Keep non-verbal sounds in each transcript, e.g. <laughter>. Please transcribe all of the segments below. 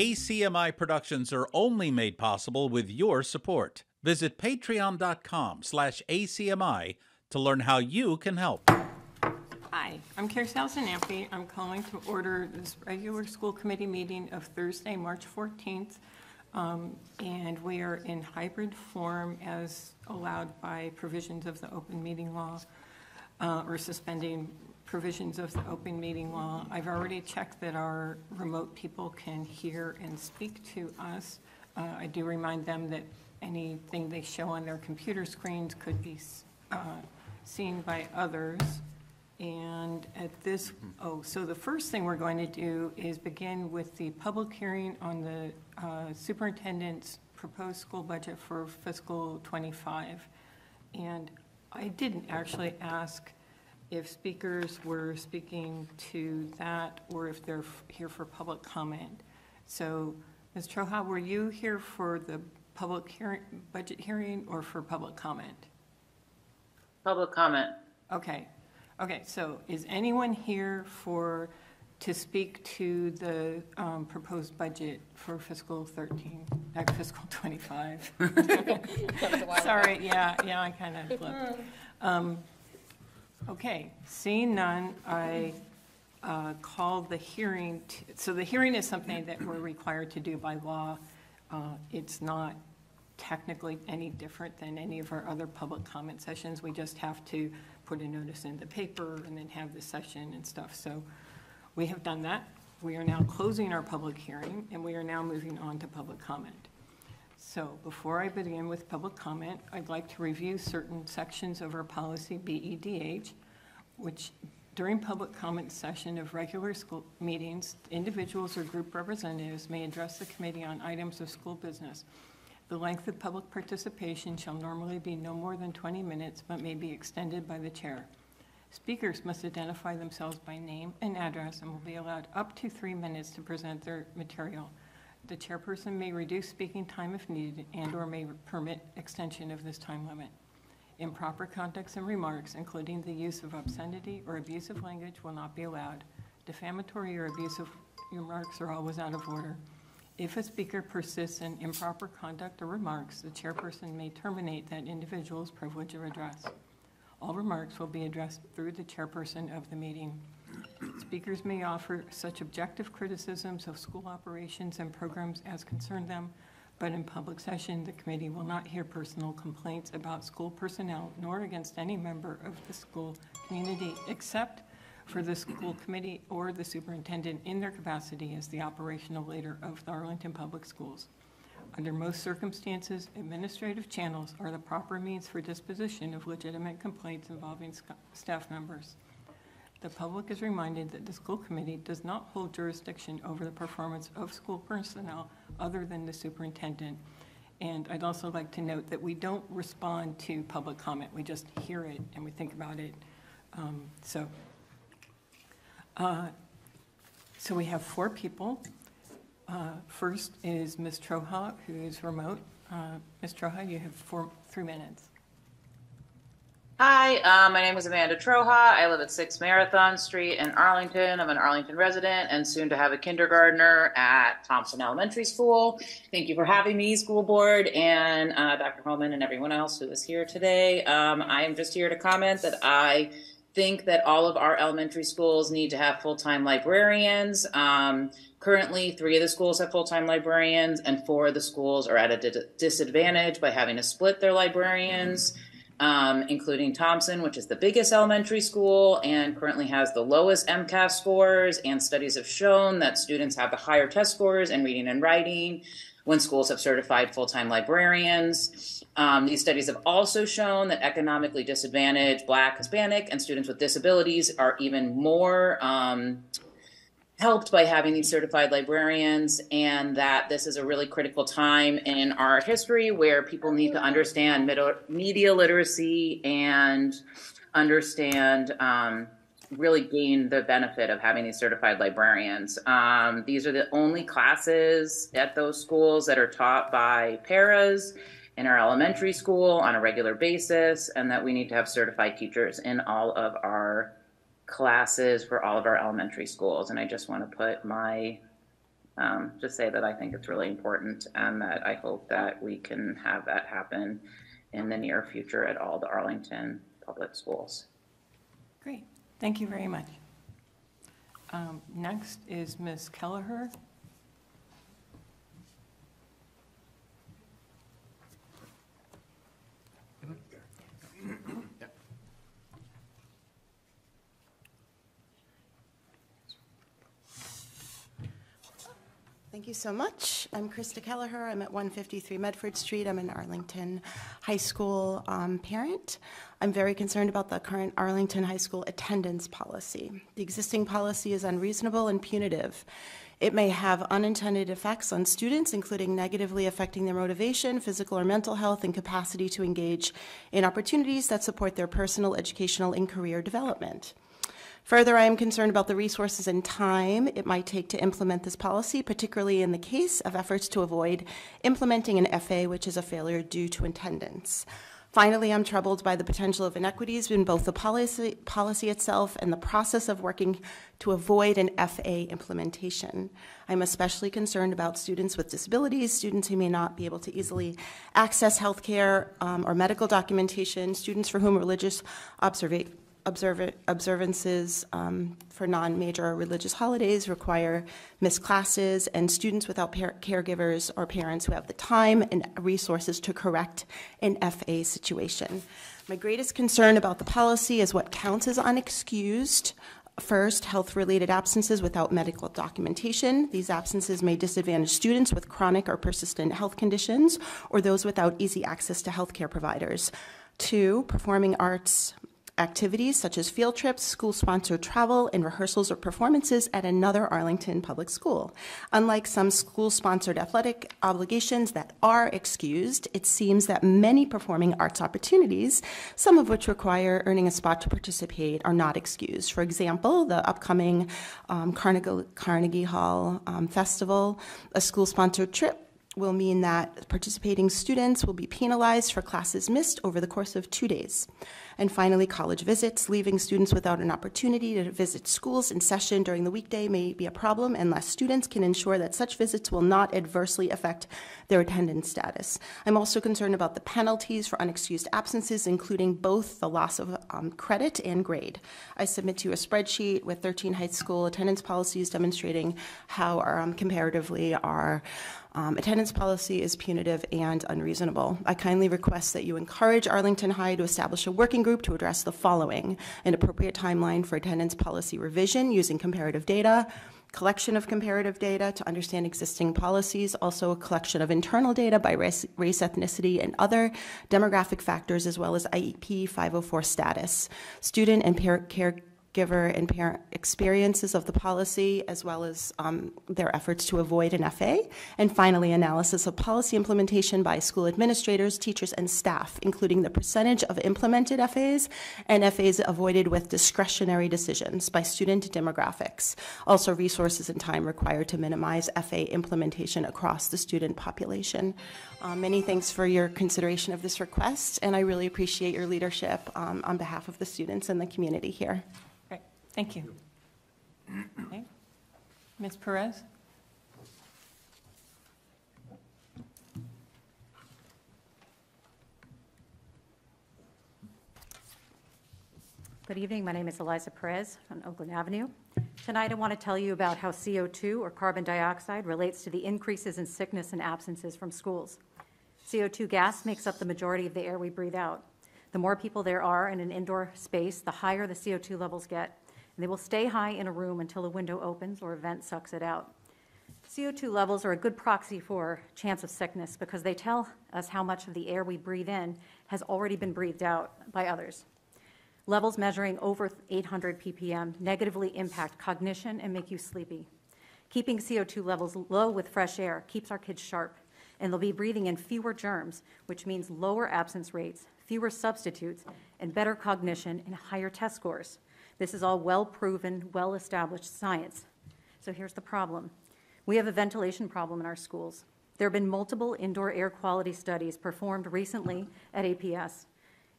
ACMI productions are only made possible with your support. Visit patreon.com slash ACMI to learn how you can help. Hi, I'm Allison Ampe. I'm calling to order this regular school committee meeting of Thursday, March 14th. Um, And we are in hybrid form as allowed by provisions of the open meeting law, uh, or suspending provisions of the open meeting law. I've already checked that our remote people can hear and speak to us. Uh, I do remind them that anything they show on their computer screens could be uh, seen by others. And at this, oh, so the first thing we're going to do is begin with the public hearing on the uh, superintendent's proposed school budget for fiscal '25. And I didn't actually ask if speakers were speaking to that or if they're here for public comment. So, Ms. Troha, were you here for the public hearing, budget hearing or for public comment? Public comment. Okay, okay, so is anyone here for, to speak to the um, proposed budget for fiscal 13, uh, fiscal 25? <laughs> Sorry, yeah, yeah, I kind of flipped. Um, Okay, seeing none, I uh, call the hearing, t- so the hearing is something that we're required to do by law. Uh, It's not technically any different than any of our other public comment sessions. We just have to put a notice in the paper and then have the session and stuff. So we have done that. We are now closing our public hearing, and we are now moving on to public comment. So before I begin with public comment, I'd like to review certain sections of our policy BEDH, which during public comment session of regular school meetings, individuals or group representatives may address the committee on items of school business. The length of public participation shall normally be no more than 20 minutes, but may be extended by the chair. Speakers must identify themselves by name and address and will be allowed up to three minutes to present their material. The chairperson may reduce speaking time if needed and/or may permit extension of this time limit. Improper context and remarks, including the use of obscenity or abusive language, will not be allowed. Defamatory or abusive remarks are always out of order. If a speaker persists in improper conduct or remarks, the chairperson may terminate that individual's privilege of address. All remarks will be addressed through the chairperson of the meeting. Speakers may offer such objective criticisms of school operations and programs as concern them, but in public session, the committee will not hear personal complaints about school personnel nor against any member of the school community, except for the school committee or the superintendent in their capacity as the operational leader of the Arlington Public Schools. Under most circumstances, administrative channels are the proper means for disposition of legitimate complaints involving staff members. The public is reminded that the school committee does not hold jurisdiction over the performance of school personnel other than the superintendent. And I'd also like to note that we don't respond to public comment. We just hear it and we think about it. Um, So, uh, so we have four people. Uh, First is Ms. Troha, who is remote. Uh, Ms. Troha, you have four, three minutes. Hi, uh, my name is Amanda Troha. I live at 6 Marathon Street in Arlington. I'm an Arlington resident and soon to have a kindergartner at Thompson Elementary School. Thank you for having me, school board, and uh, Dr. Homan and everyone else who is here today. Um, I am just here to comment that I think that all of our elementary schools need to have full-time librarians. Um, currently, three of the schools have full-time librarians, and four of the schools are at a di- disadvantage by having to split their librarians um, including Thompson, which is the biggest elementary school and currently has the lowest MCAS scores. And studies have shown that students have the higher test scores in reading and writing when schools have certified full time librarians. Um, these studies have also shown that economically disadvantaged Black, Hispanic, and students with disabilities are even more. Um, helped by having these certified librarians and that this is a really critical time in our history where people need to understand media literacy and understand um, really gain the benefit of having these certified librarians. Um, these are the only classes at those schools that are taught by paras in our elementary school on a regular basis and that we need to have certified teachers in all of our classes for all of our elementary schools. And I just want to put my um, just say that I think it's really important and that I hope that we can have that happen in the near future at all the Arlington public schools. Great, thank you very much. Um, Next is Ms. Kelleher. You so much. I'm Krista Kelleher. I'm at 153 Medford Street. I'm an Arlington High School um, parent. I'm very concerned about the current Arlington High School attendance policy. The existing policy is unreasonable and punitive. It may have unintended effects on students, including negatively affecting their motivation, physical or mental health, and capacity to engage in opportunities that support their personal, educational, and career development. Further, I am concerned about the resources and time it might take to implement this policy, particularly in the case of efforts to avoid implementing an FA, which is a failure due to attendance. Finally, I'm troubled by the potential of inequities in both the policy, policy itself and the process of working to avoid an FA implementation. I'm especially concerned about students with disabilities, students who may not be able to easily access healthcare um, or medical documentation, students for whom religious observa- observ- observances um, for non-major religious holidays require missed classes, and students without par- caregivers or parents who have the time and resources to correct an FA situation. My greatest concern about the policy is what counts as unexcused. First, health related absences without medical documentation. These absences may disadvantage students with chronic or persistent health conditions or those without easy access to healthcare providers. Two, performing arts activities such as field trips, school sponsored travel, and rehearsals or performances at another Arlington public school. Unlike some school sponsored athletic obligations that are excused, it seems that many performing arts opportunities, some of which require earning a spot to participate, are not excused. For example, the upcoming um, Carnegie, Carnegie Hall um, Festival, a school sponsored trip will mean that participating students will be penalized for classes missed over the course of two days. And finally, college visits. Leaving students without an opportunity to visit schools in session during the weekday may be a problem unless students can ensure that such visits will not adversely affect their attendance status. I'm also concerned about the penalties for unexcused absences, including both the loss of um, credit and grade. I submit to you a spreadsheet with 13 high school attendance policies demonstrating how our, um, comparatively our um, attendance policy is punitive and unreasonable. I kindly request that you encourage Arlington High to establish a working group to address the following an appropriate timeline for attendance policy revision using comparative data, collection of comparative data to understand existing policies, also a collection of internal data by race, race, ethnicity, and other demographic factors, as well as IEP 504 status, student and parent care giver and parent experiences of the policy, as well as um, their efforts to avoid an FA. And finally, analysis of policy implementation by school administrators, teachers, and staff, including the percentage of implemented FAs and FAs avoided with discretionary decisions by student demographics. Also, resources and time required to minimize FA implementation across the student population. Um, many thanks for your consideration of this request, and I really appreciate your leadership um, on behalf of the students and the community here. Thank you. Okay. Ms. Perez? Good evening. My name is Eliza Perez on Oakland Avenue. Tonight, I want to tell you about how CO2, or carbon dioxide, relates to the increases in sickness and absences from schools. CO2 gas makes up the majority of the air we breathe out. The more people there are in an indoor space, the higher the CO2 levels get, and they will stay high in a room until a window opens or a vent sucks it out. CO2 levels are a good proxy for chance of sickness because they tell us how much of the air we breathe in has already been breathed out by others. Levels measuring over 800 ppm negatively impact cognition and make you sleepy. Keeping CO2 levels low with fresh air keeps our kids sharp, and they'll be breathing in fewer germs, which means lower absence rates, fewer substitutes, and better cognition and higher test scores. This is all well proven, well established science. So here's the problem we have a ventilation problem in our schools. There have been multiple indoor air quality studies performed recently at APS.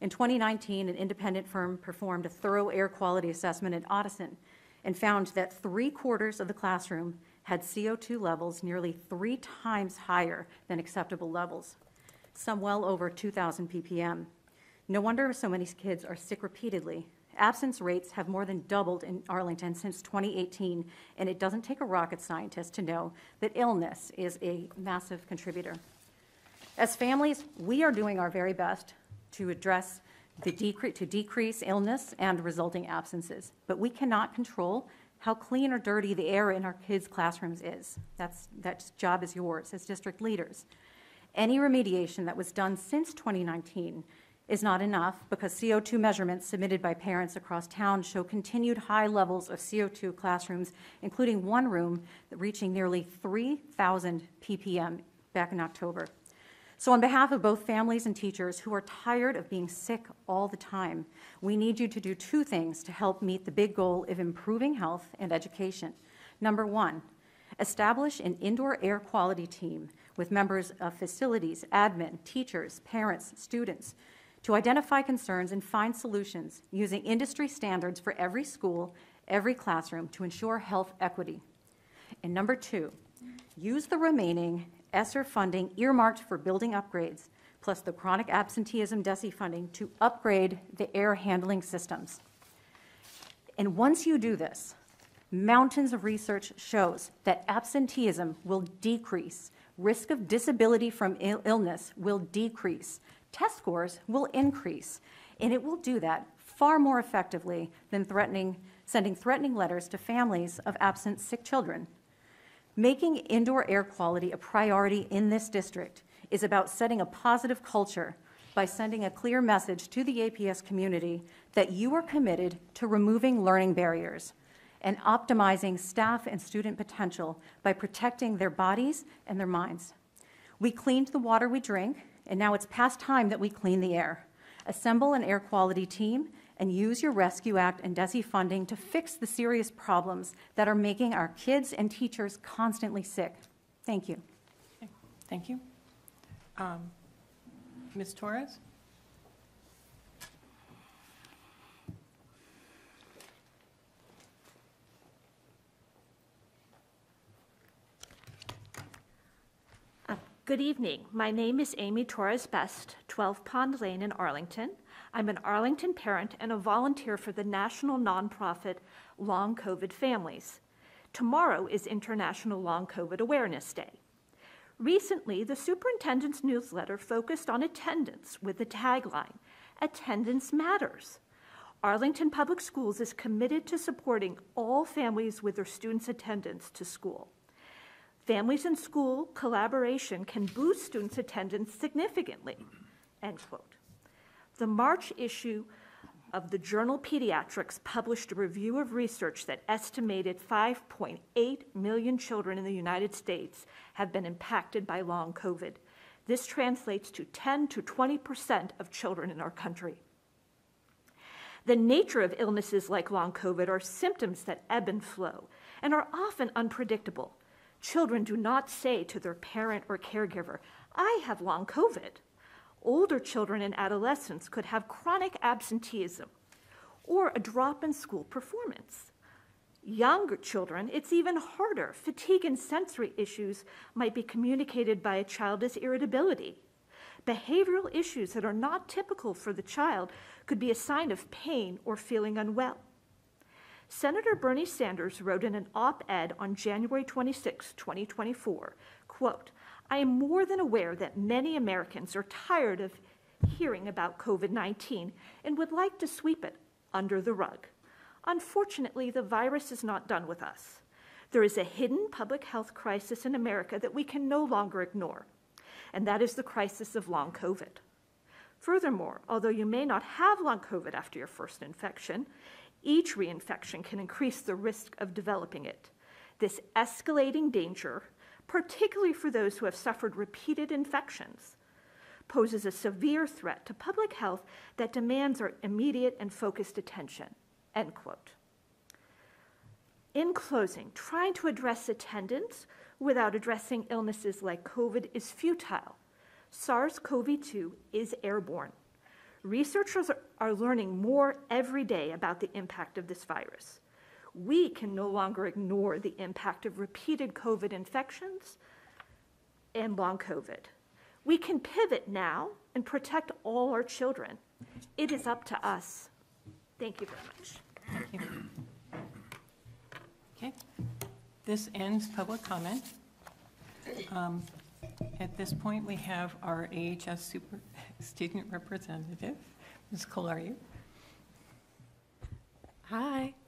In 2019, an independent firm performed a thorough air quality assessment at Ottoson and found that three quarters of the classroom had CO2 levels nearly three times higher than acceptable levels, some well over 2,000 ppm. No wonder so many kids are sick repeatedly. Absence rates have more than doubled in Arlington since 2018, and it doesn't take a rocket scientist to know that illness is a massive contributor. As families, we are doing our very best to address the decre- to decrease illness and resulting absences, but we cannot control how clean or dirty the air in our kids' classrooms is. That's, that job is yours as district leaders. Any remediation that was done since 2019 is not enough because CO2 measurements submitted by parents across town show continued high levels of CO2 classrooms, including one room reaching nearly 3,000 ppm back in October. So, on behalf of both families and teachers who are tired of being sick all the time, we need you to do two things to help meet the big goal of improving health and education. Number one, establish an indoor air quality team with members of facilities, admin, teachers, parents, students to identify concerns and find solutions using industry standards for every school, every classroom to ensure health equity. And number two, use the remaining ESSER funding earmarked for building upgrades, plus the chronic absenteeism DESE funding to upgrade the air handling systems. And once you do this, mountains of research shows that absenteeism will decrease, risk of disability from Ill- illness will decrease, test scores will increase, and it will do that far more effectively than threatening, sending threatening letters to families of absent sick children Making indoor air quality a priority in this district is about setting a positive culture by sending a clear message to the APS community that you are committed to removing learning barriers and optimizing staff and student potential by protecting their bodies and their minds. We cleaned the water we drink, and now it's past time that we clean the air. Assemble an air quality team and use your Rescue Act and DESE funding to fix the serious problems that are making our kids and teachers constantly sick. Thank you. Thank you. Um, Ms. Torres? Good evening. My name is Amy Torres Best, 12 Pond Lane in Arlington. I'm an Arlington parent and a volunteer for the national nonprofit Long COVID Families. Tomorrow is International Long COVID Awareness Day. Recently, the superintendent's newsletter focused on attendance with the tagline Attendance Matters. Arlington Public Schools is committed to supporting all families with their students' attendance to school. Families and school collaboration can boost students' attendance significantly. End quote. The March issue of the journal Pediatrics published a review of research that estimated 5.8 million children in the United States have been impacted by long COVID. This translates to 10 to 20 percent of children in our country. The nature of illnesses like long COVID are symptoms that ebb and flow and are often unpredictable. Children do not say to their parent or caregiver, I have long COVID. Older children and adolescents could have chronic absenteeism or a drop in school performance. Younger children, it's even harder. Fatigue and sensory issues might be communicated by a child as irritability. Behavioral issues that are not typical for the child could be a sign of pain or feeling unwell. Senator Bernie Sanders wrote in an op-ed on January 26, 2024, quote, I am more than aware that many Americans are tired of hearing about COVID-19 and would like to sweep it under the rug. Unfortunately, the virus is not done with us. There is a hidden public health crisis in America that we can no longer ignore, and that is the crisis of long COVID. Furthermore, although you may not have long COVID after your first infection, each reinfection can increase the risk of developing it. This escalating danger, particularly for those who have suffered repeated infections, poses a severe threat to public health that demands our immediate and focused attention. End quote. In closing, trying to address attendance without addressing illnesses like COVID is futile. SARS CoV 2 is airborne. Researchers are learning more every day about the impact of this virus. We can no longer ignore the impact of repeated COVID infections and long COVID. We can pivot now and protect all our children. It is up to us. Thank you very much. Okay. This ends public comment. Um, At this point, we have our AHS super, <laughs> student representative, Ms. Colario. Hi. <laughs>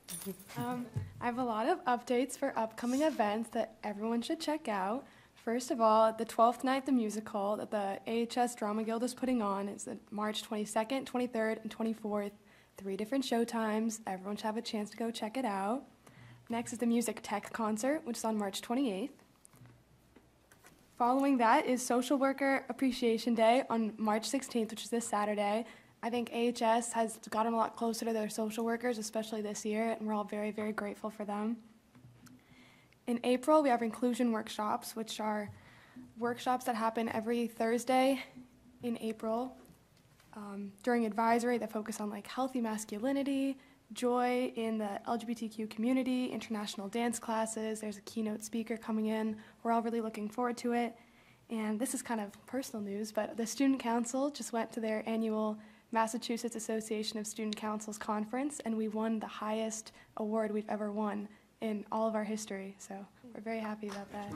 Um, I have a lot of updates for upcoming events that everyone should check out. First of all, the 12th Night the Musical that the AHS Drama Guild is putting on is March 22nd, 23rd, and 24th. Three different show times. Everyone should have a chance to go check it out. Next is the Music Tech Concert, which is on March 28th. Following that is Social Worker Appreciation Day on March 16th, which is this Saturday. I think AHS has gotten a lot closer to their social workers, especially this year, and we're all very, very grateful for them. In April, we have inclusion workshops, which are workshops that happen every Thursday in April um, during advisory that focus on like healthy masculinity, joy in the LGBTQ community, international dance classes. There's a keynote speaker coming in. We're all really looking forward to it. And this is kind of personal news, but the Student Council just went to their annual Massachusetts Association of Student Councils conference, and we won the highest award we've ever won in all of our history. So we're very happy about that.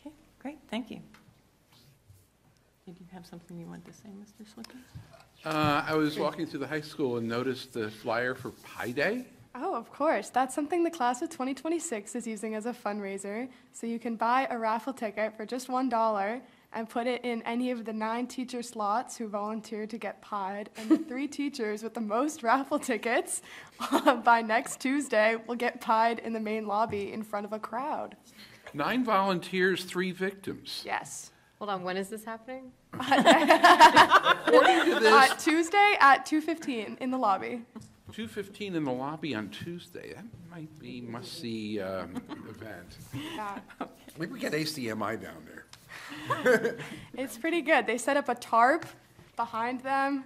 Okay, great, thank you. Did you have something you wanted to say, Mr. Schlichtman? Uh, I was walking through the high school and noticed the flyer for Pi Day. Oh, of course. That's something the class of 2026 is using as a fundraiser. So you can buy a raffle ticket for just $1 and put it in any of the nine teacher slots who volunteer to get pied. And the three <laughs> teachers with the most raffle tickets <laughs> by next Tuesday will get pied in the main lobby in front of a crowd. Nine volunteers, three victims. Yes. Hold on, when is this happening? <laughs> According to Uh, Tuesday at 2:15 in the lobby. 2:15 in the lobby on Tuesday. That might be must-see um, <laughs> event. Yeah. Maybe we get ACMI down there. <laughs> It's pretty good. They set up a tarp behind them,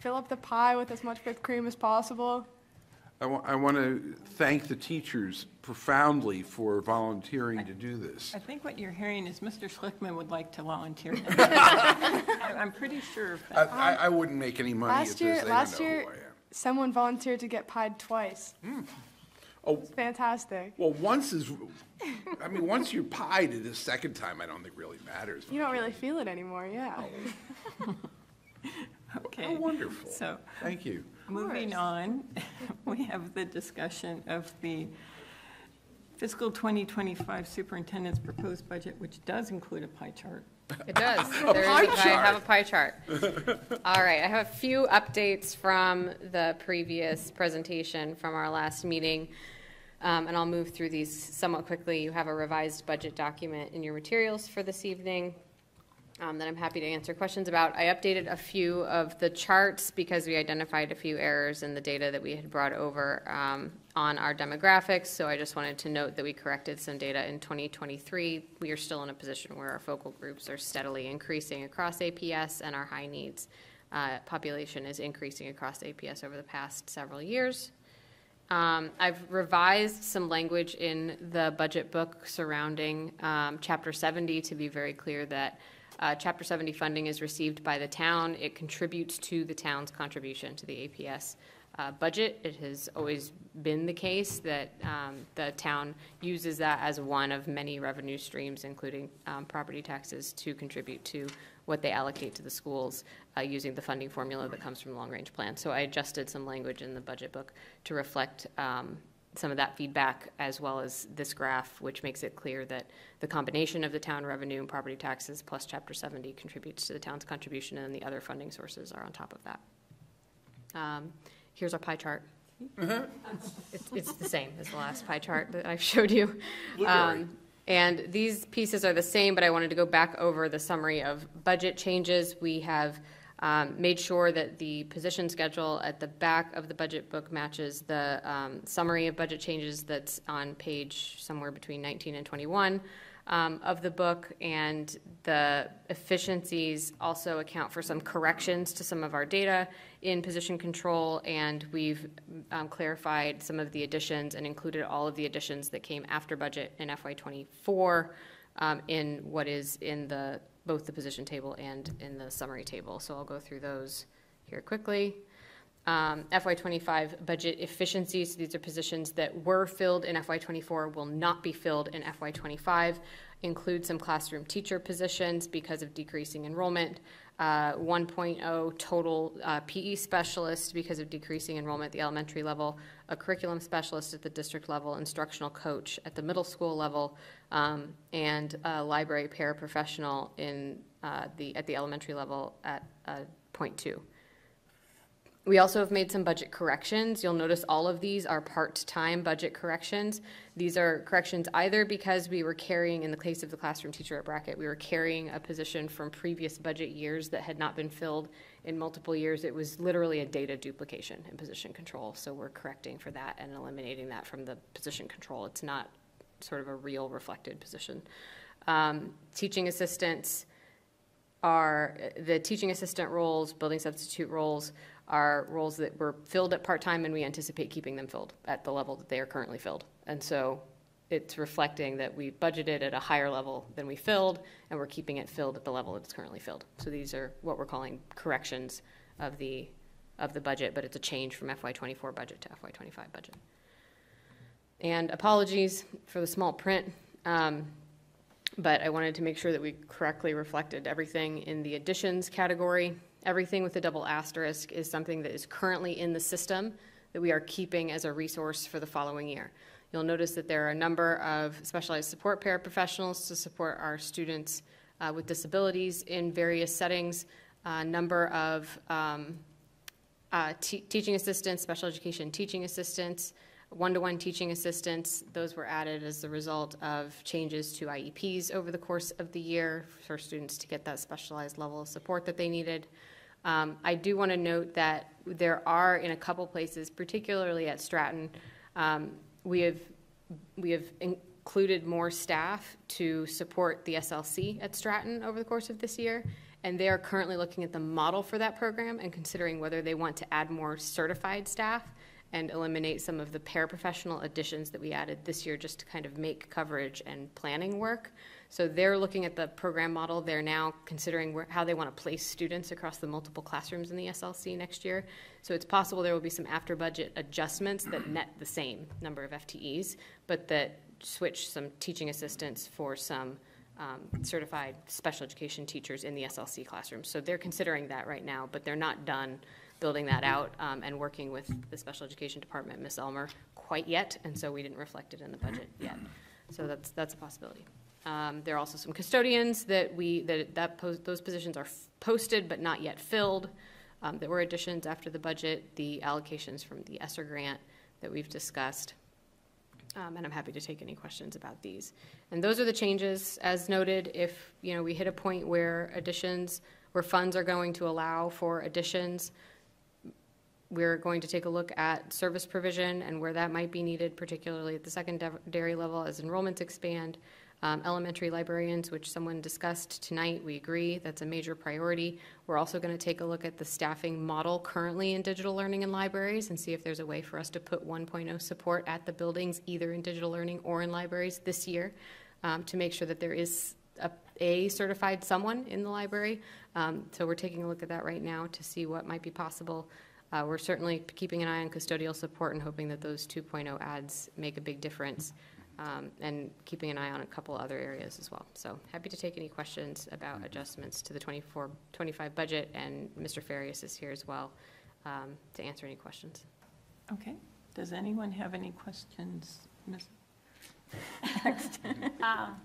fill up the pie with as much whipped cream as possible. I want to thank the teachers profoundly for volunteering to do this. I think what you're hearing is Mr. Schlichtman would like to volunteer. I- <laughs> I'm pretty sure of I, that. I, I wouldn't make any money at Last this. year, They last know year, who I am. Someone volunteered to get pied twice. Hmm. Oh, It's fantastic. well, once is, I mean, once you're pied, it is second time, I don't think really matters. You don't really feel it anymore, yeah. Oh. <laughs> Okay. Oh, wonderful. So, Thank you. moving on, <laughs> we have the discussion of the fiscal 2025 superintendent's proposed budget, which does include a pie chart. It does. There is pie a pie- I have a pie chart. <laughs> All right, I have a few updates from the previous presentation from our last meeting. Um, and I'll move through these somewhat quickly. You have a revised budget document in your materials for this evening um, that I'm happy to answer questions about. I updated a few of the charts because we identified a few errors in the data that we had brought over um, on our demographics. So I just wanted to note that we corrected some data in 2023. We are still in a position where our focal groups are steadily increasing across APS, and our high needs uh, population is increasing across APS over the past several years. Um, I've revised some language in the budget book surrounding um, Chapter 70 to be very clear that uh, Chapter 70 funding is received by the town. It contributes to the town's contribution to the APS uh, budget. It has always been the case that um, the town uses that as one of many revenue streams, including um, property taxes, to contribute to what they allocate to the schools uh, using the funding formula that comes from the long-range plan. So I adjusted some language in the budget book to reflect um, some of that feedback, as well as this graph, which makes it clear that the combination of the town revenue and property taxes plus Chapter 70 contributes to the town's contribution, and the other funding sources are on top of that. Um, Here's our pie chart. It's, it's the same as the last pie chart that I showed you. Um, And these pieces are the same, but I wanted to go back over the summary of budget changes. We have um, made sure that the position schedule at the back of the budget book matches the um, summary of budget changes that's on page somewhere between 19 and 21. um, of the book, and the efficiencies also account for some corrections to some of our data in position control, and we've um, clarified some of the additions and included all of the additions that came after budget in FY24 um, in what is in the both the position table and in the summary table. So I'll go through those here quickly. Um, FY25 budget efficiencies, these are positions that were filled in FY24, will not be filled in FY25. Include some classroom teacher positions because of decreasing enrollment. Uh, 1.0 total uh, PE specialist because of decreasing enrollment at the elementary level, a curriculum specialist at the district level, instructional coach at the middle school level, um, and a library paraprofessional in uh, the at the elementary level at uh, 0.2. We also have made some budget corrections. You'll notice all of these are part-time budget corrections. These are corrections either because we were carrying, in the case of the classroom teacher at Brackett, we were carrying a position from previous budget years that had not been filled in multiple years. It was literally a data duplication in position control. So we're correcting for that and eliminating that from the position control. It's not sort of a real reflected position. Um, teaching assistants are the teaching assistant roles, building substitute roles are roles that were filled at part-time and we anticipate keeping them filled at the level that they are currently filled. And so it's reflecting that we budgeted at a higher level than we filled and we're keeping it filled at the level it's currently filled. So these are what we're calling corrections of the of the budget, but it's a change from FY24 budget to FY25 budget. And apologies for the small print. Um, but I wanted to make sure that we correctly reflected everything in the additions category. Everything with the double asterisk is something that is currently in the system that we are keeping as a resource for the following year. You'll notice that there are a number of specialized support paraprofessionals to support our students uh, with disabilities in various settings, a number of um, uh, teaching assistants, special education teaching assistants, one-to-one teaching assistants. Those were added as the result of changes to IEPs over the course of the year for students to get that specialized level of support that they needed. Um, I do want to note that there are in a couple places, particularly at Stratton, um, we have we have included more staff to support the SLC at Stratton over the course of this year, and they are currently looking at the model for that program and considering whether they want to add more certified staff and eliminate some of the paraprofessional additions that we added this year just to kind of make coverage and planning work. So they're looking at the program model. They're now considering where, how they want to place students across the multiple classrooms in the SLC next year. So it's possible there will be some after budget adjustments that net the same number of FTEs, but that switch some teaching assistants for some um, certified special education teachers in the SLC classrooms. So they're considering that right now, but they're not done building that out um, and working with the special education department, Ms. Elmer, quite yet, and so we didn't reflect it in the budget yet. So that's that's a possibility. Um, there are also some custodians that we that that post, those positions are posted but not yet filled. Um, there were additions after the budget, the allocations from the ESSER grant that we've discussed. Um, and I'm happy to take any questions about these. And those are the changes, as noted. If you know we hit a point where additions, where funds are going to allow for additions, we're going to take a look at service provision and where that might be needed, particularly at the secondary level as enrollments expand. Um, elementary librarians, which someone discussed tonight, we agree that's a major priority. We're also going to take a look at the staffing model currently in digital learning in libraries and see if there's a way for us to put 1.0 support at the buildings, either in digital learning or in libraries this year, um, to make sure that there is a, a certified someone in the library. Um, so we're taking a look at that right now to see what might be possible. Uh, we're certainly keeping an eye on custodial support and hoping that those 2.0 ads make a big difference um, and keeping an eye on a couple other areas as well. So happy to take any questions about adjustments to the 24, 25 budget, and Mr. Farias is here as well um, to answer any questions. Okay. Does anyone have any questions, Ms.? <laughs> Um,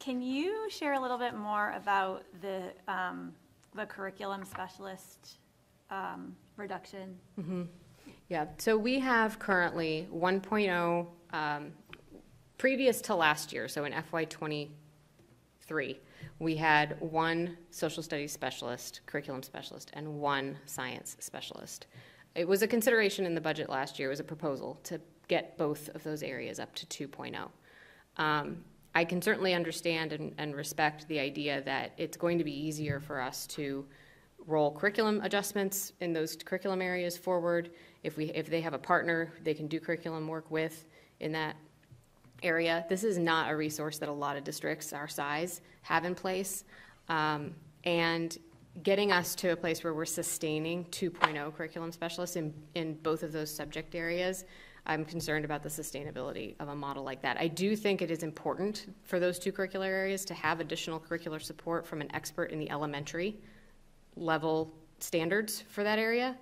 Can you share a little bit more about the, um, the curriculum specialist um, reduction? Mm-hmm. Yeah, so we have currently 1.0, um, previous to last year, so in FY '23, we had one social studies specialist, curriculum specialist, and one science specialist. It was a consideration in the budget last year, it was a proposal to get both of those areas up to 2.0. Um, I can certainly understand and, and respect the idea that it's going to be easier for us to roll curriculum adjustments in those curriculum areas forward. If we, if they have a partner they can do curriculum work with in that area. This is not a resource that a lot of districts our size have in place. Um, and getting us to a place where we're sustaining 2.0 curriculum specialists in, in both of those subject areas, I'm concerned about the sustainability of a model like that. I do think it is important for those two curricular areas to have additional curricular support from an expert in the elementary level standards for that area.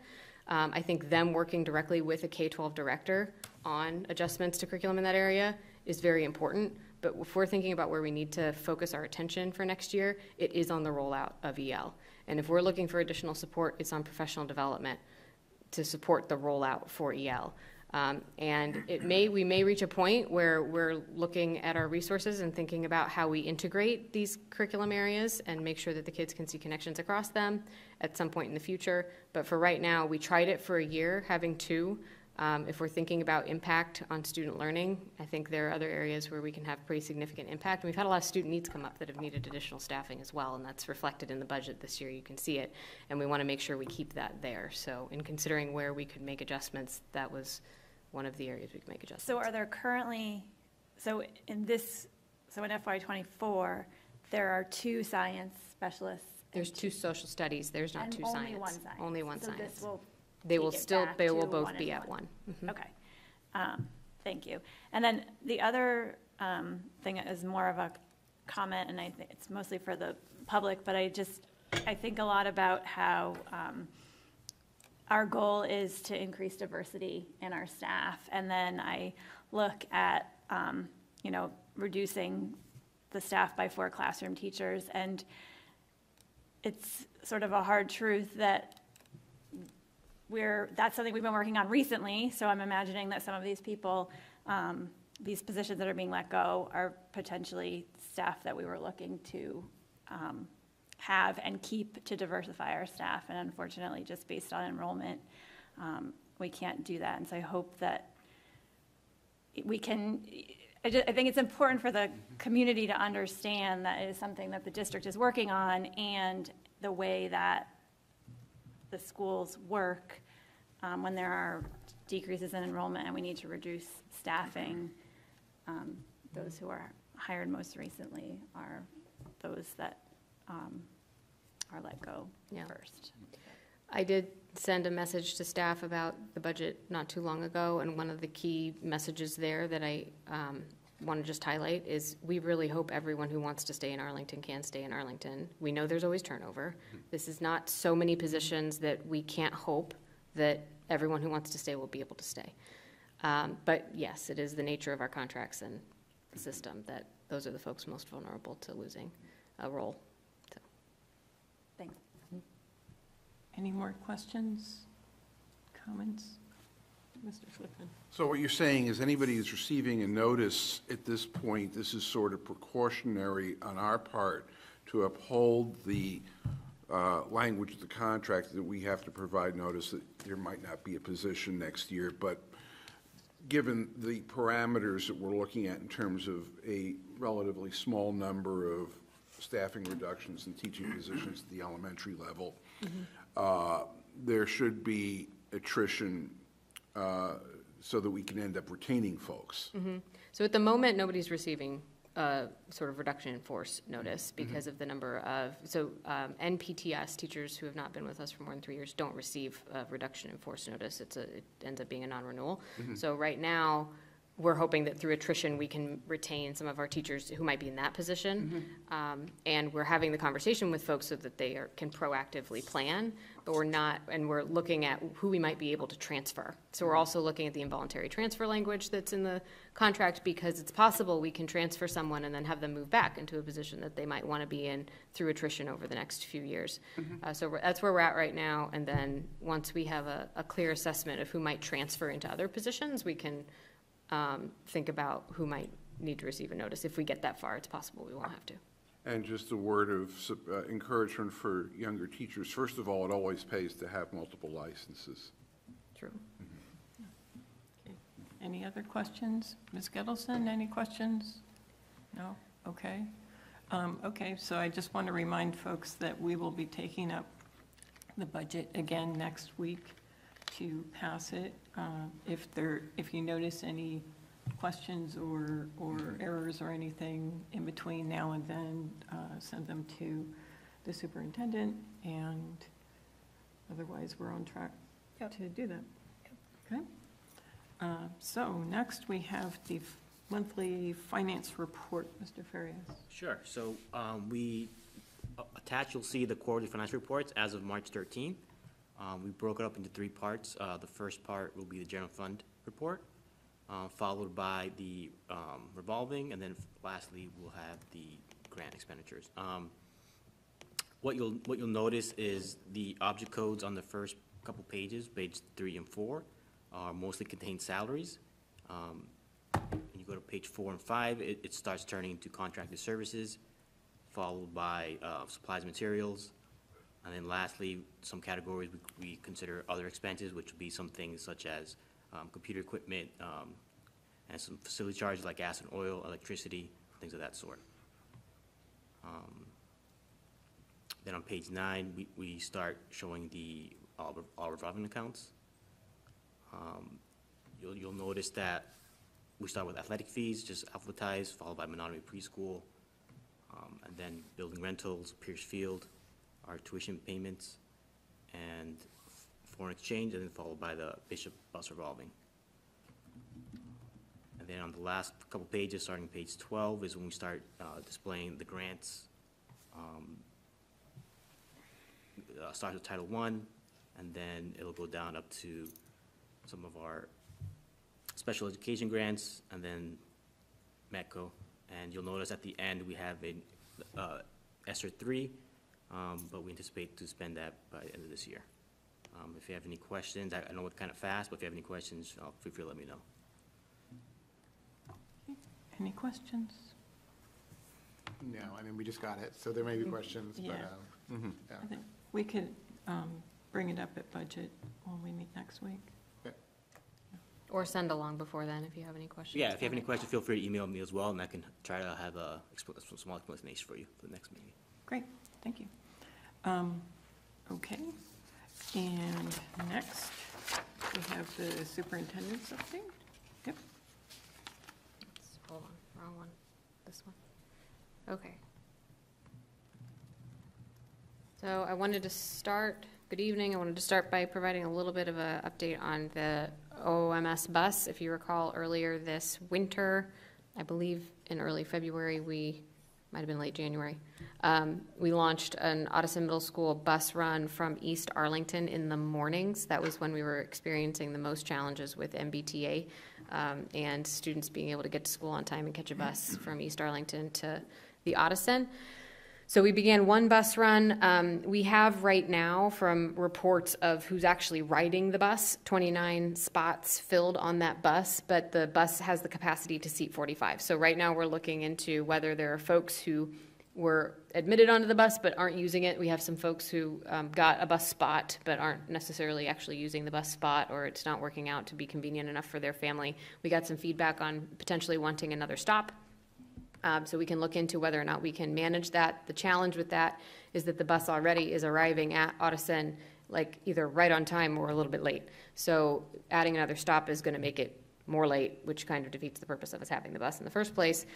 Um, I think them working directly with a K 12 director on adjustments to curriculum in that area is very important. But if we're thinking about where we need to focus our attention for next year, it is on the rollout of EL. And if we're looking for additional support, it's on professional development to support the rollout for EL. Um, and it may, we may reach a point where we're looking at our resources and thinking about how we integrate these curriculum areas and make sure that the kids can see connections across them at some point in the future. But for right now, we tried it for a year, having two. Um, if we're thinking about impact on student learning, I think there are other areas where we can have pretty significant impact. And we've had a lot of student needs come up that have needed additional staffing as well, and that's reflected in the budget this year. You can see it, and we want to make sure we keep that there. So, in considering where we could make adjustments, that was one of the areas we could make adjustments. So are there currently, so in this, so in FY '24, there are two science specialists? There's two social studies. There's not two only science. one science. Only one So science. They will take it still, back they will both be at one. one. Mhm. Okay. Um, Thank you. And then the other um, thing is more of a comment, and I think it's mostly for the public, but I just, I think a lot about how um, our goal is to increase diversity in our staff. And then I look at, um, you know, reducing the staff by four classroom teachers. And it's sort of a hard truth that we're, that's something we've been working on recently, so I'm imagining that some of these people, um, these positions that are being let go are potentially staff that we were looking to um, have and keep to diversify our staff, and unfortunately, just based on enrollment, um, we can't do that, and so I hope that we can, I ju- I think it's important for the community to understand that it is something that the district is working on, and the way that the schools work um, when there are decreases in enrollment and we need to reduce staffing. Um, Those who are hired most recently are those that um, are let go Yeah. first. I did send a message to staff about the budget not too long ago, and one of the key messages there that I um, want to just highlight is we really hope everyone who wants to stay in Arlington can stay in Arlington. We know there's always turnover. This is not so many positions that we can't hope that everyone who wants to stay will be able to stay. Um, But yes, it is the nature of our contracts and system that those are the folks most vulnerable to losing a role. So. Thanks. Any more questions, comments? Mr. Flippin? So what you're saying is anybody who's receiving a notice at this point, this is sort of precautionary on our part to uphold the uh, language of the contract that we have to provide notice that there might not be a position next year, but given the parameters that we're looking at in terms of a relatively small number of staffing reductions and teaching positions at the elementary level, uh, there should be attrition uh, so that we can end up retaining folks. So at the moment, nobody's receiving a sort of reduction in force notice because of the number of, so um, NPTS, teachers who have not been with us for more than three years, don't receive a reduction in force notice. It's a, it ends up being a non-renewal. So right now, we're hoping that through attrition, we can retain some of our teachers who might be in that position. Um, And we're having the conversation with folks so that they are, can proactively plan, but we're not, and we're looking at who we might be able to transfer. So we're also looking at the involuntary transfer language that's in the contract, because it's possible we can transfer someone and then have them move back into a position that they might want to be in through attrition over the next few years. Uh, So we're- that's where we're at right now, and then, once we have a, a clear assessment of who might transfer into other positions, we can um, think about who might need to receive a notice. If we get that far, it's possible we won't have to. And just a word of uh, encouragement for younger teachers. First of all, it always pays to have multiple licenses. True. Any other questions? Ms. Gitelson, any questions? No? Okay. Um, Okay, so I just want to remind folks that we will be taking up the budget again next week to pass it. Uh, If there, if you notice any questions or, or errors or anything in between now and then, uh, send them to the superintendent, and otherwise, we're on track to do that. Okay? Uh, So next, we have the monthly finance report, Mr. Farias. Sure, so um, we, uh, attached, you'll see the quarterly financial reports as of March 13th. Um, We broke it up into three parts. Uh, The first part will be the general fund report, uh, followed by the um, revolving, and then lastly, we'll have the grant expenditures. Um, What you'll, what you'll notice is the object codes on the first couple pages, page three and four, are mostly contain salaries. Um, When you go to page four and five, it, it starts turning into contracted services, followed by uh, supplies and materials. And then lastly, some categories we, we consider other expenses, which would be some things such as um, computer equipment, um, and some facility charges like gas and oil, electricity, things of that sort. Um, Then on page nine, we, we start showing the, all all revolving accounts. Um, You'll, you'll notice that we start with athletic fees, just alphabetized, followed by Menotomy Preschool, um, and then building rentals, Pierce Field, our tuition payments, and foreign exchange, and then followed by the Bishop Bus Revolving. And then on the last couple pages, starting page twelve, is when we start uh, displaying the grants. Um, uh, Starts with Title One, and then it'll go down up to some of our special education grants, and then METCO. And you'll notice at the end, we have a, uh, ESSER three, um, but we anticipate to spend that by the end of this year. Um, if you have any questions, I, I know it's kind of fast, but if you have any questions, uh, feel free to let me know. Any questions? No, I mean, we just got it, so there may be questions, but, Yeah. um, Mhm. yeah. I think we could um, bring it up at budget when we meet next week. Or send along before then if you have any questions. Yeah, if you have any questions, feel free to email me as well, and I can try to have a, expl- some small explanation for you for the next meeting. Great, thank you. Um, Okay, and next, we have the superintendent's update. Yep, Hold on, wrong one. This one. Okay. So I wanted to start, good evening, I wanted to start by providing a little bit of an update on the OMS bus. If you recall, earlier this winter, I believe in early February, we, might have been late January, um, we launched an Ottoson Middle School bus run from East Arlington in the mornings. That was when we were experiencing the most challenges with MBTA um, and students being able to get to school on time and catch a bus from East Arlington to the Ottoson. So we began one bus run. Um, we have right now, from reports of who's actually riding the bus, 29 spots filled on that bus, but the bus has the capacity to seat 45. So right now, we're looking into whether there are folks who were admitted onto the bus but aren't using it. We have some folks who um, got a bus spot but aren't necessarily actually using the bus spot, or it's not working out to be convenient enough for their family. We got some feedback on potentially wanting another stop. Um, so we can look into whether or not we can manage that. The challenge with that is that the bus already is arriving at Ottoson like either right on time or a little bit late. So adding another stop is going to make it more late, which kind of defeats the purpose of us having the bus in the first place.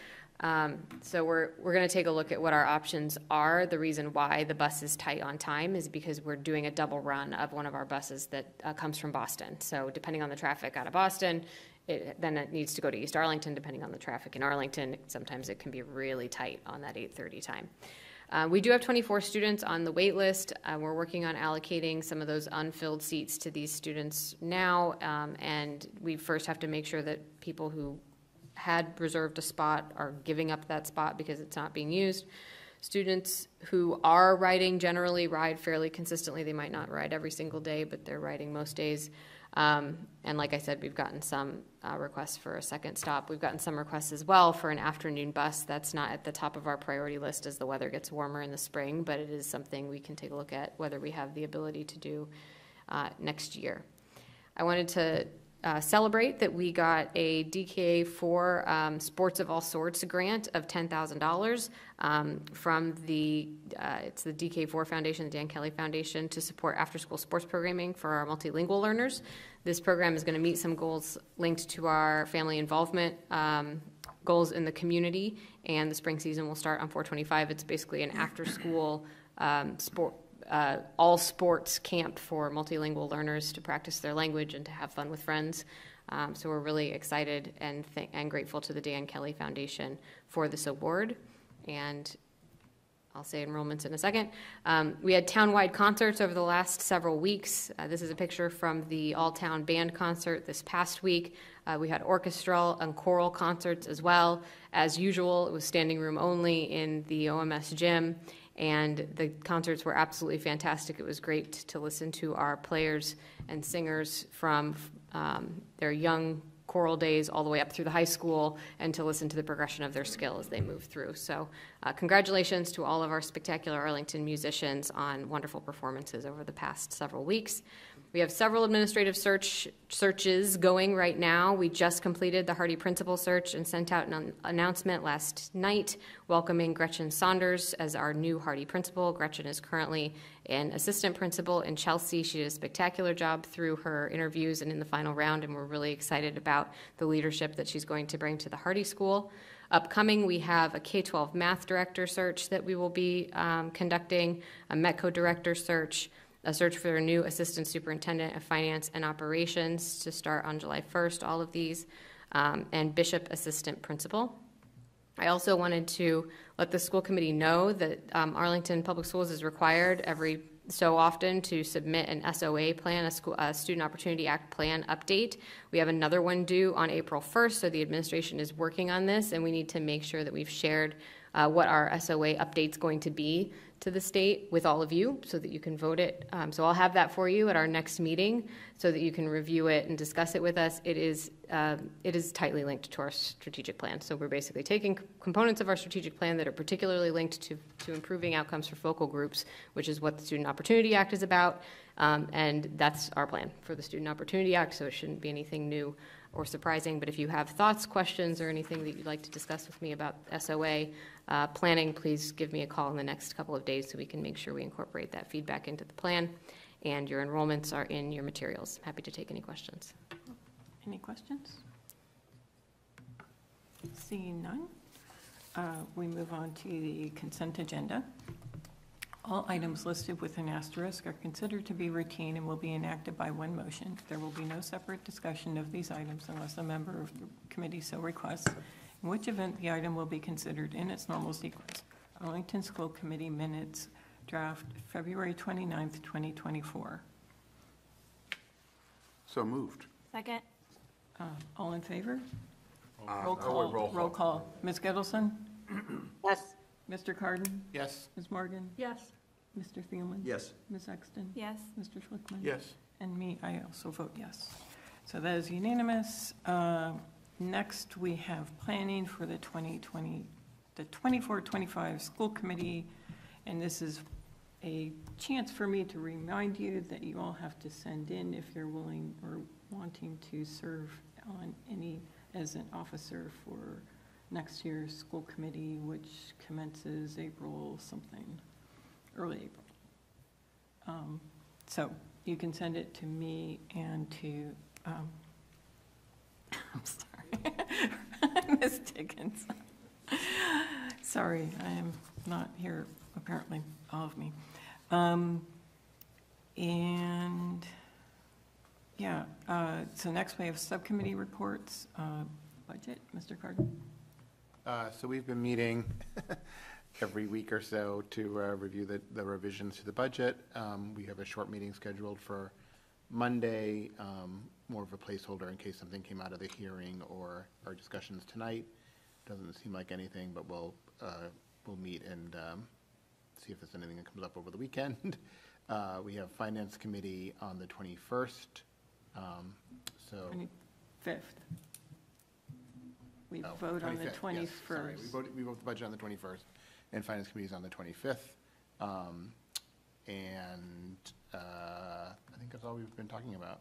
Um, so we're, we're going to take a look at what our options are. The reason why the bus is tight on time is because we're doing a double run of one of our buses that uh, comes from Boston. So depending on the traffic out of Boston, it, then it needs to go to East Arlington, depending on the traffic in Arlington. Sometimes it can be really tight on that 8:30 time. Uh, we do have 24 students on the wait list. Uh, we're working on allocating some of those unfilled seats to these students now, um, and we first have to make sure that people who had reserved a spot are giving up that spot because it's not being used. Students who are riding generally ride fairly consistently. They might not ride every single day, but they're riding most days. Um, and like I said, we've gotten some uh, requests for a second stop. We've gotten some requests as well for an afternoon bus. That's not at the top of our priority list as the weather gets warmer in the spring, but it is something we can take a look at whether we have the ability to do uh, next year. I wanted to uh, celebrate that we got a DKA for um, Sports of All Sorts grant of $10,000 um, from the, uh, it's the DK4 Foundation, the Dan Kelly Foundation, to support after-school sports programming for our multilingual learners. This program is going to meet some goals linked to our family involvement um, goals in the community, and the spring season will start on 425. It's basically an after-school um, sport, uh, all sports camp for multilingual learners to practice their language and to have fun with friends. Um, so we're really excited and, th- and grateful to the Dan Kelly Foundation for this award. And I'll say enrollments in a second. Um, we had townwide concerts over the last several weeks. Uh, this is a picture from the All Town Band concert this past week. Uh, we had orchestral and choral concerts as well. As usual, it was standing room only in the OMS gym, and the concerts were absolutely fantastic. It was great to listen to our players and singers from um, their young choral days all the way up through the high school and to listen to the progression of their skill as they move through. So, uh, congratulations to all of our spectacular Arlington musicians on wonderful performances over the past several weeks. We have several administrative search searches going right now. We just completed the Hardy principal search and sent out an announcement last night welcoming Gretchen Saunders as our new Hardy principal. Gretchen is currently an assistant principal in Chelsea. She did a spectacular job through her interviews and in the final round, and we're really excited about the leadership that she's going to bring to the Hardy School. Upcoming, we have a K 12 math director search that we will be um, conducting, a METCO director search a search for a new assistant superintendent of finance and operations to start on July 1st, all of these, um, and bishop assistant principal. I also wanted to let the school committee know that um, Arlington Public Schools is required every so often to submit an SOA plan, a, school, a, Student Opportunity Act plan update. We have another one due on April 1st, so the administration is working on this, and we need to make sure that we've shared uh, what our SOA update's going to be to the state with all of you so that you can vote it. Um, so I'll have that for you at our next meeting so that you can review it and discuss it with us. It is, uh, it is tightly linked to our strategic plan. So we're basically taking components of our strategic plan that are particularly linked to, to improving outcomes for focal groups, which is what the Student Opportunity Act is about. Um, and that's our plan for the Student Opportunity Act, so it shouldn't be anything new or surprising. But if you have thoughts, questions, or anything that you'd like to discuss with me about SOA, uh, planning, please give me a call in the next couple of days so we can make sure we incorporate that feedback into the plan. And your enrollments are in your materials. Happy to take any questions. Any questions? Seeing none, uh, we move on to the consent agenda. All items listed with an asterisk are considered to be routine and will be enacted by one motion. There will be no separate discussion of these items unless a member of the committee so requests in which event the item will be considered in its normal sequence. Arlington School Committee Minutes Draft, February 29th, 2024. So moved. Second? Uh, All in favor? Uh, Roll oh, call, roll call. roll call. Ms. Gitelson? Yes. Mr. Kardon? Yes. Ms. Morgan? Yes. Mr. Thielman? Yes. Ms. Exton? Yes. Mr. Schlichtman? Yes. And me, I also vote yes. So that is unanimous. Uh, Next, we have planning for the 2020, the 24-25 school committee. And this is a chance for me to remind you that you all have to send in if you're willing or wanting to serve on any, as an officer for next year's school committee, which commences April something, early April. Um, So you can send it to me and to, um, <laughs> I'm sorry. <laughs> Ms. Dickens. Sorry, I am not here, apparently, all of me. Um, And, yeah, uh, so next we have subcommittee reports, uh, budget, Mr. Kardon. Uh, So we've been meeting <laughs> every week or so to uh, review the the revisions to the budget. Um, We have a short meeting scheduled for Monday, um, more of a placeholder in case something came out of the hearing or our discussions tonight. Doesn't seem like anything, but we'll, uh, we'll meet and um, see if there's anything that comes up over the weekend. <laughs> Uh, We have Finance Committee on the 21st, um, so. 25th. We Oh, vote on the 25th, yes, sorry. We 21st. vote, we vote the budget on the 21st, and Finance Committee is on the 25th. Um, And uh, I think that's all we've been talking about.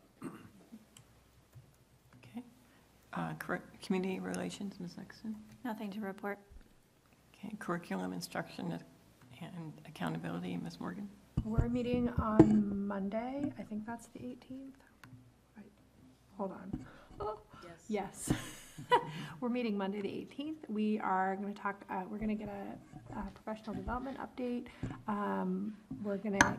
Uh, curri- Community Relations, Ms. Sexton? Nothing to report. Okay, Curriculum, Instruction, and Accountability, Ms. Morgan? We're meeting on Monday, I think that's the 18th. Right. Hold on. Oh, Yes. <laughs> <laughs> We're meeting Monday, the 18th. We are going to talk, uh, we're going to get a, a professional development update. Um, We're going to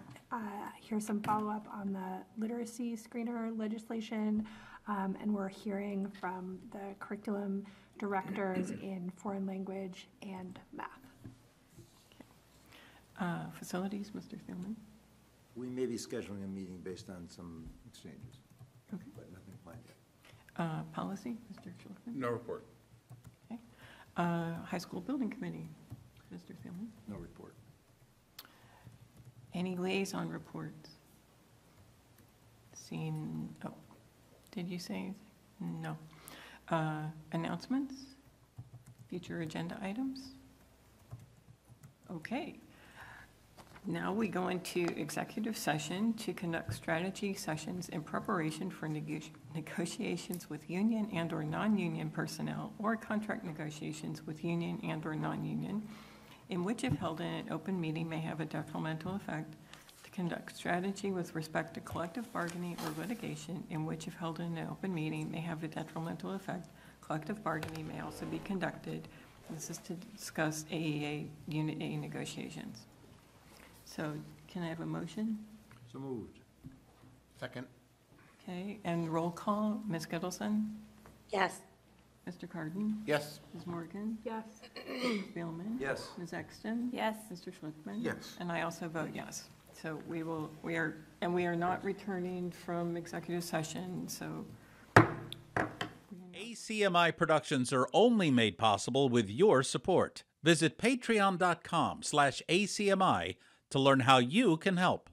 hear some follow-up on the literacy screener legislation. um, And we're hearing from the curriculum directors in foreign language and math. Uh, Facilities, Mr. Thielman? We may be scheduling a meeting based on some exchanges, Okay. but nothing planned yet. Uh, Policy, Mr. Schlichtman? No report. Okay. Uh, High School Building Committee, Mr. Thielman? No report. Any liaison reports? Seen, oh, did you say, anything? no. Uh, Announcements? Future agenda items? Okay. Now we go into executive session to conduct strategy sessions in preparation for nego- negotiations with union and/or non-union personnel or contract negotiations with union and/or non-union, in which if held in an open meeting may have a detrimental effect, to conduct strategy with respect to collective bargaining or litigation, in which if held in an open meeting may have a detrimental effect. Collective bargaining may also be conducted. This is to discuss AEA Unit A negotiations. So can I have a motion? So moved. Second? Okay, and roll call, Ms. Gitelson? Yes. Mr. Kardon? Yes. Ms. Morgan? Yes. Ms. Thielman? Yes. Ms. Exton? Yes. Mr. Schlichtman? Yes. And I also vote yes. So we will, we are, and we are not returning from executive session, so ACMI productions are only made possible with your support. Visit patreon.com slash ACMI to learn how you can help.